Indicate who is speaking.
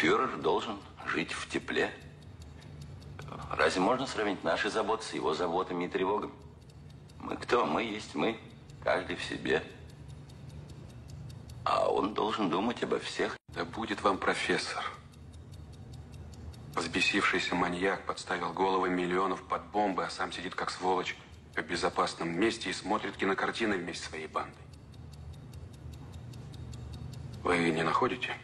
Speaker 1: Фюрер должен жить в тепле. Разве можно сравнить наши заботы с его заботами и тревогами? Мы кто? Мы есть мы. Каждый в себе. А он должен думать обо всех.
Speaker 2: Да будет вам профессор. Взбесившийся маньяк подставил головы миллионов под бомбы, а сам сидит как сволочь в безопасном месте и смотрит кинокартины вместе с своей бандой. Вы не находите?